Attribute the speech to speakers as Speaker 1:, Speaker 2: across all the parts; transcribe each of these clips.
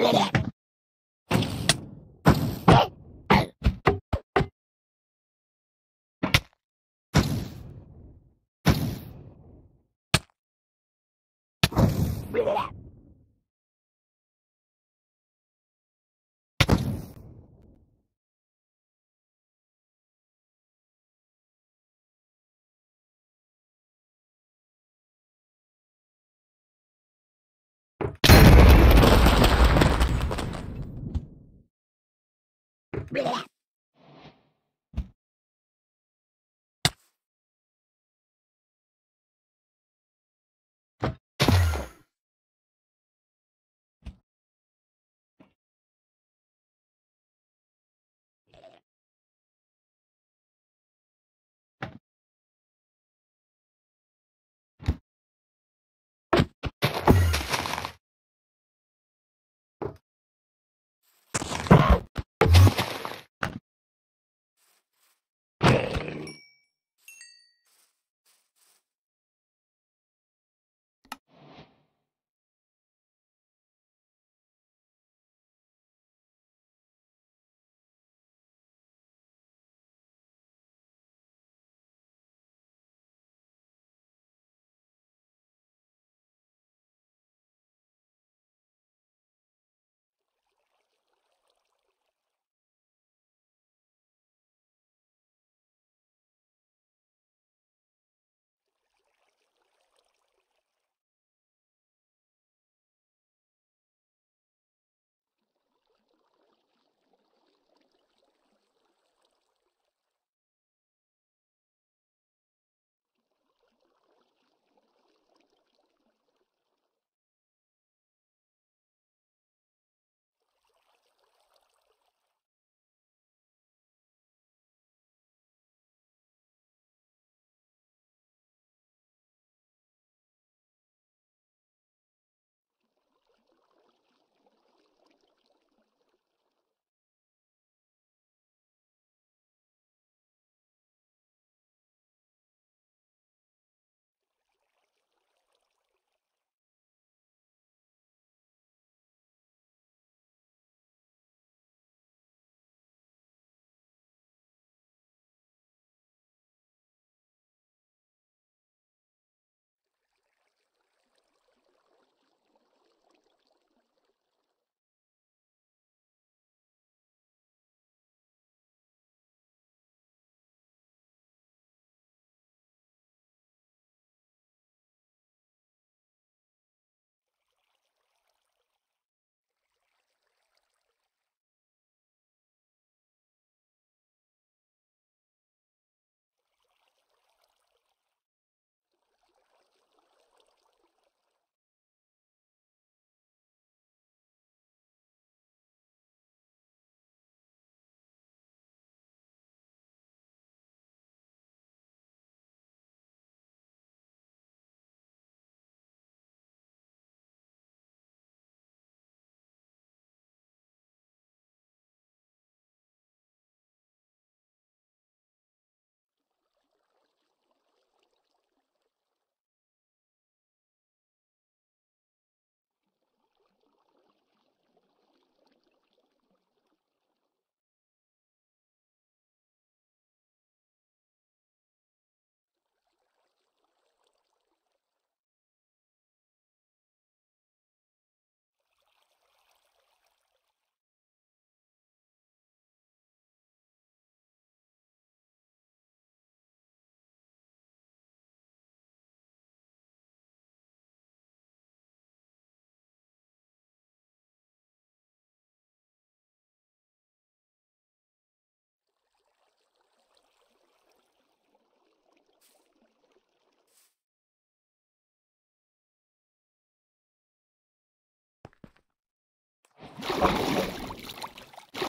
Speaker 1: Blah, it out. Blech.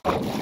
Speaker 1: you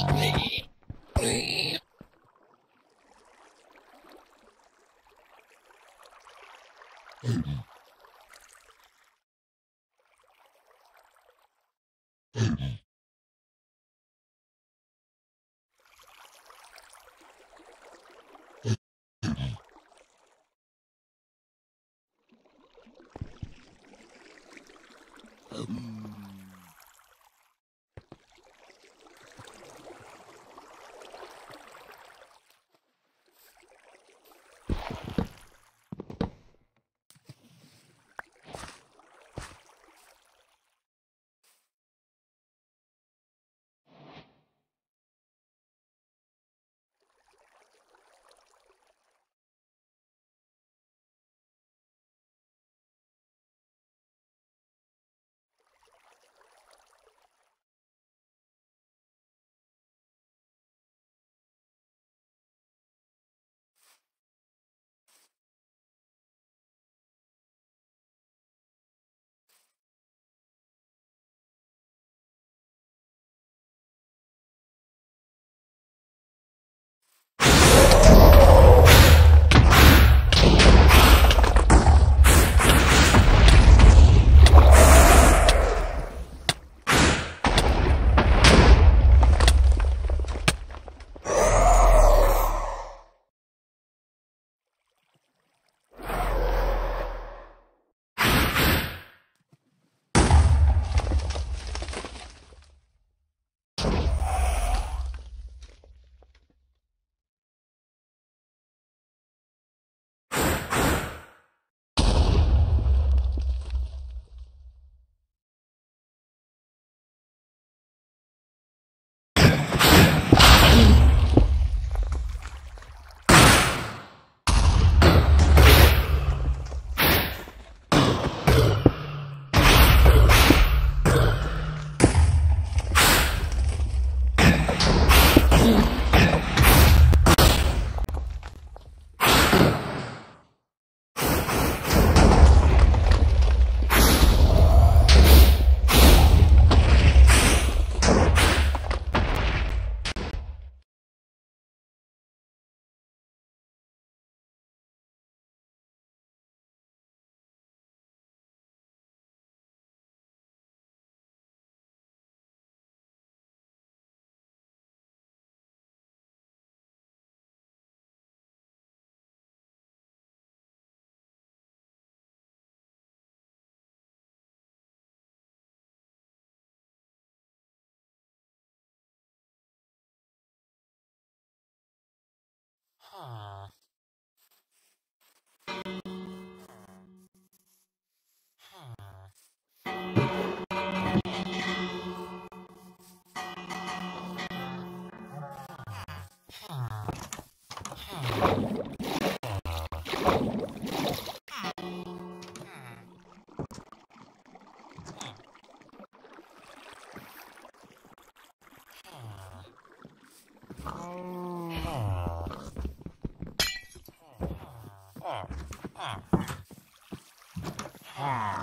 Speaker 1: Thank you. huh. Ah.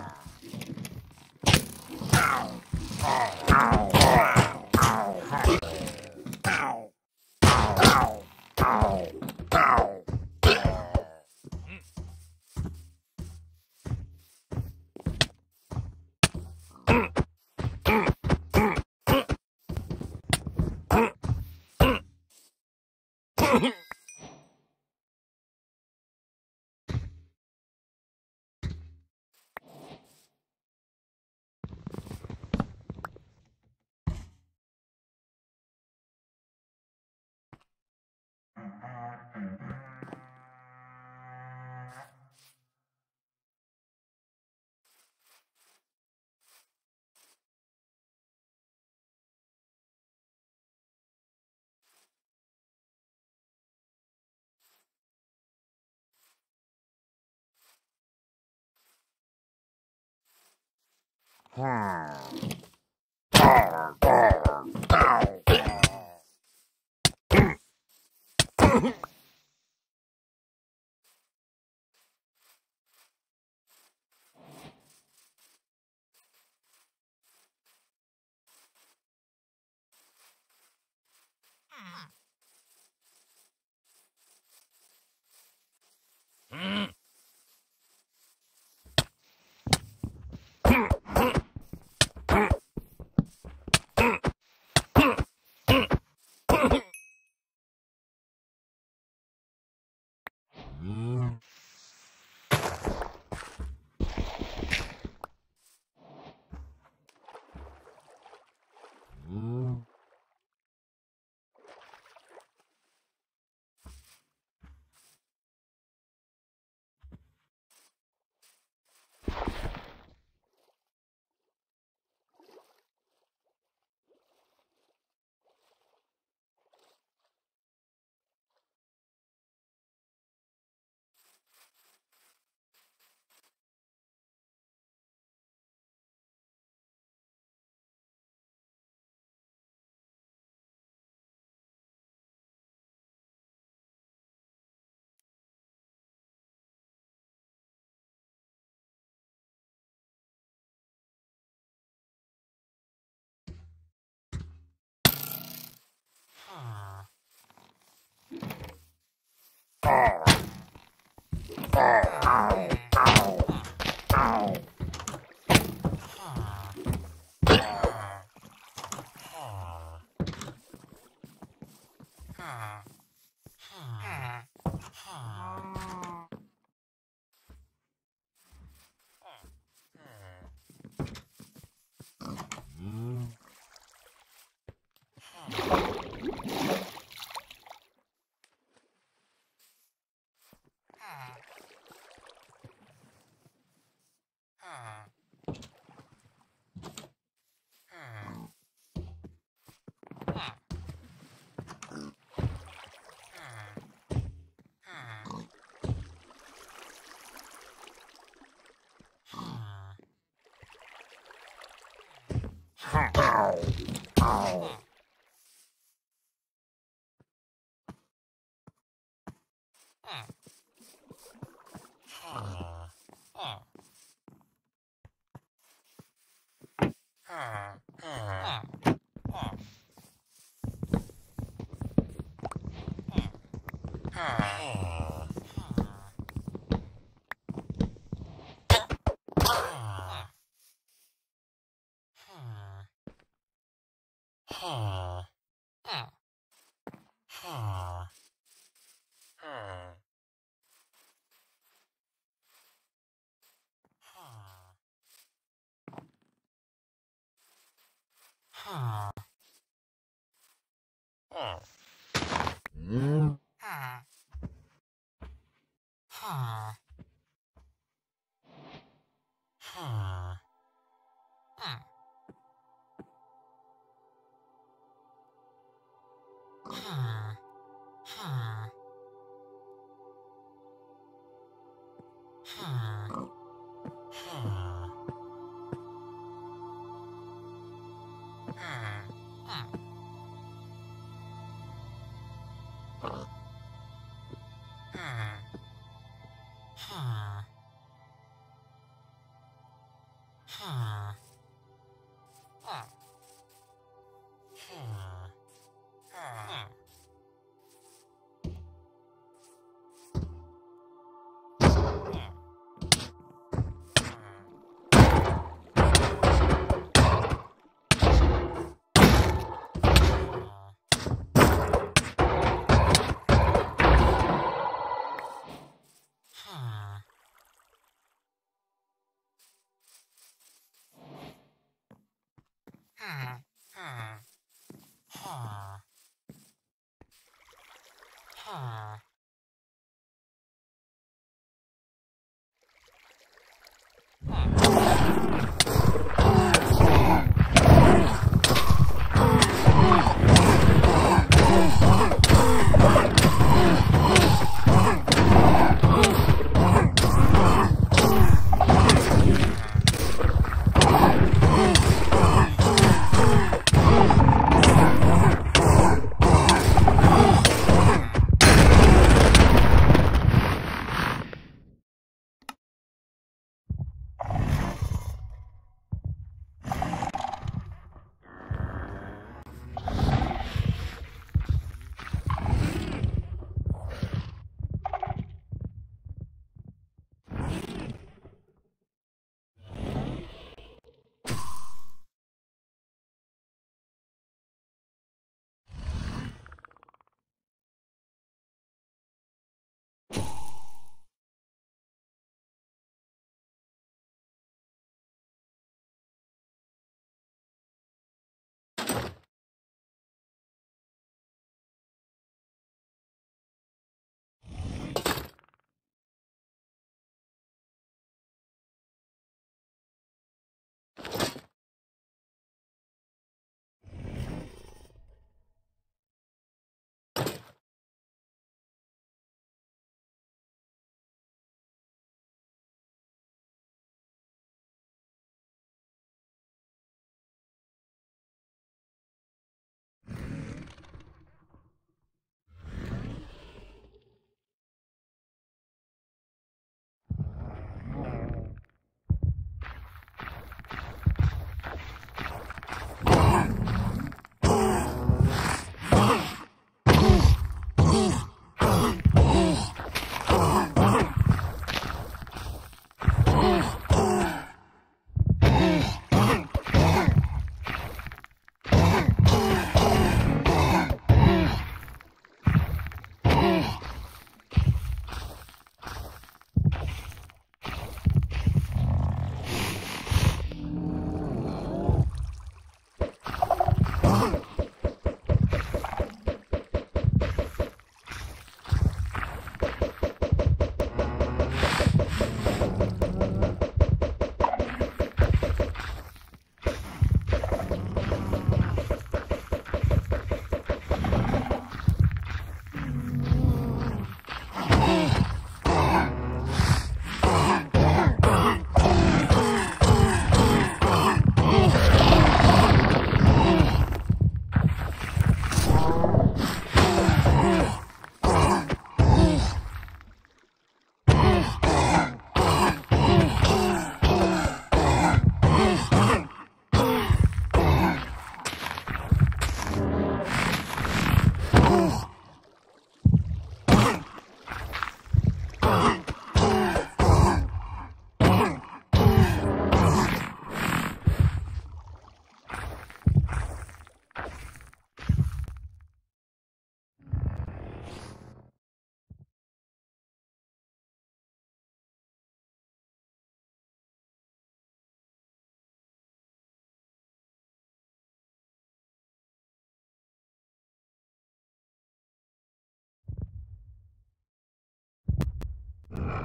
Speaker 1: Ow. Ow. Oh, oh. Ah.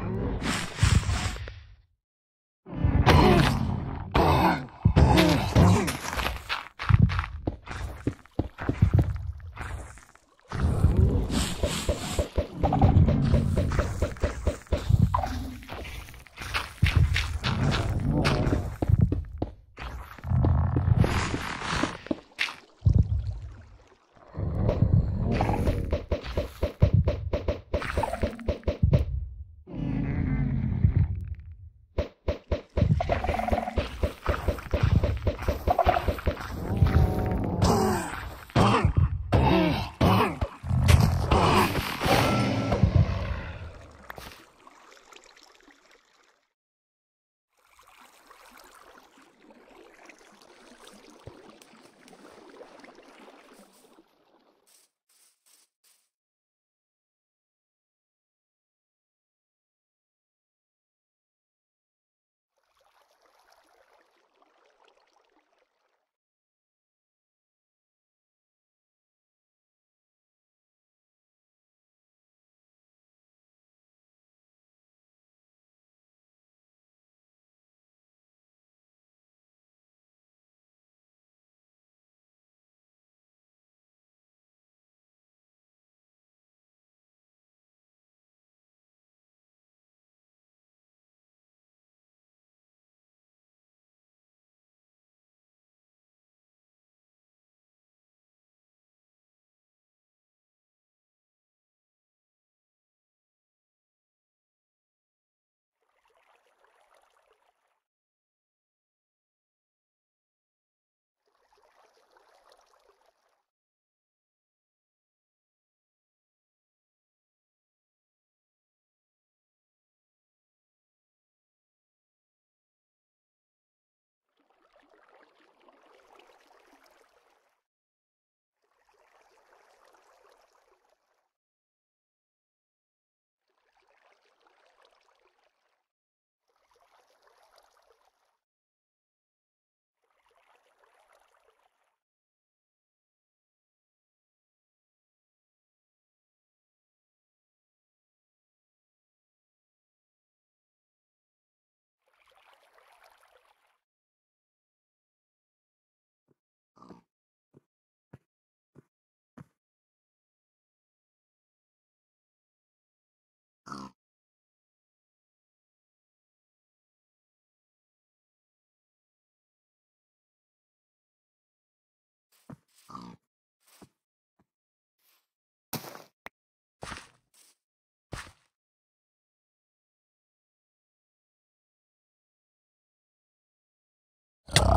Speaker 1: Thank you.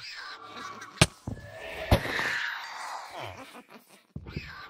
Speaker 1: Yeah. Hmm.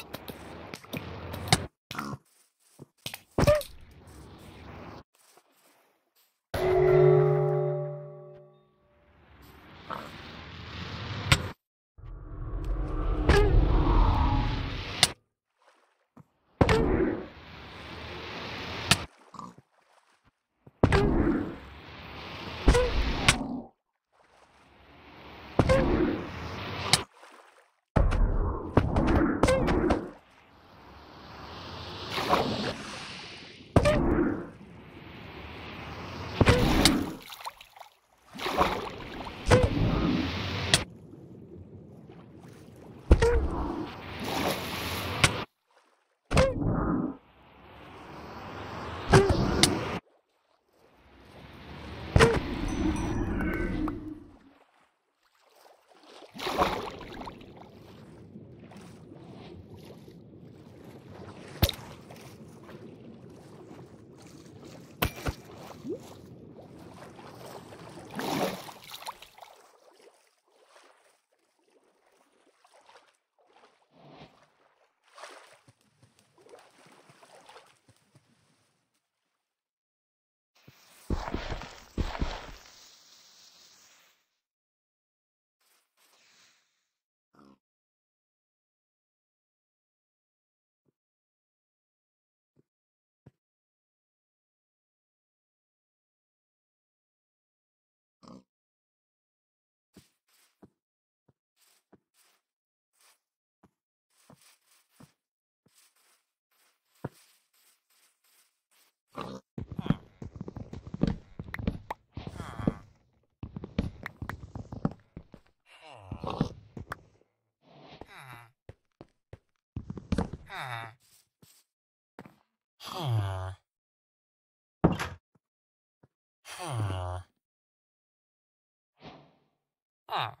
Speaker 1: ah,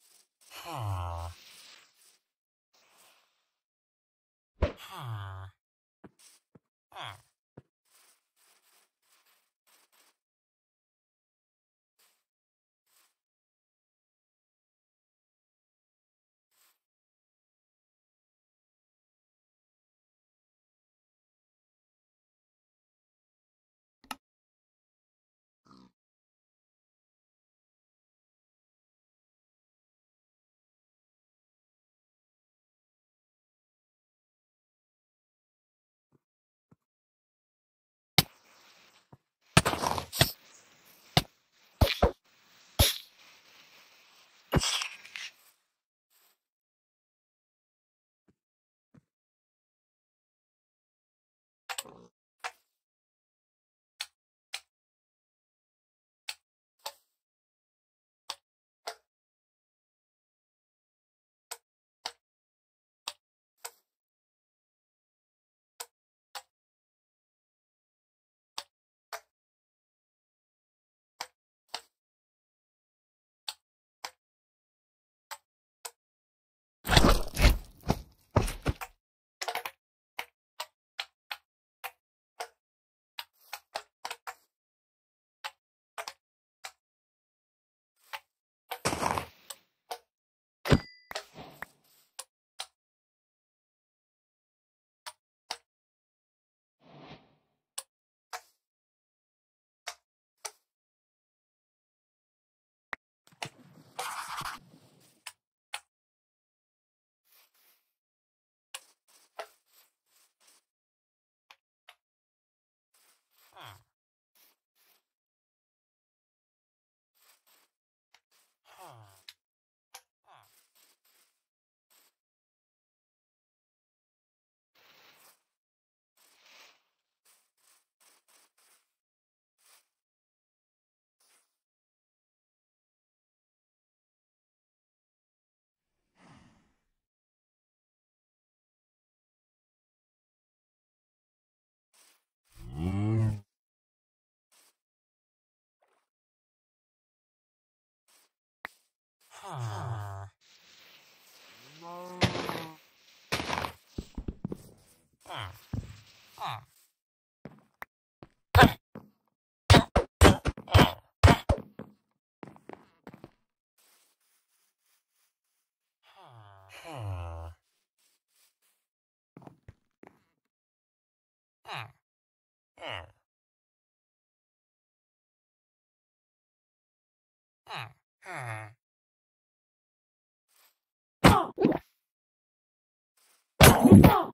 Speaker 1: ah. Fuck!